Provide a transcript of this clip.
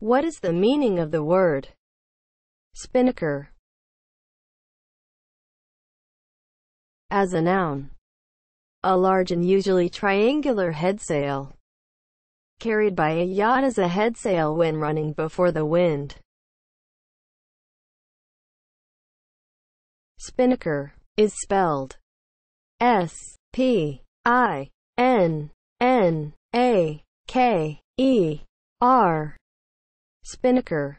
What is the meaning of the word spinnaker as a noun? A large and usually triangular headsail carried by a yacht as a headsail when running before the wind. Spinnaker is spelled S P I N N A K E R. Spinnaker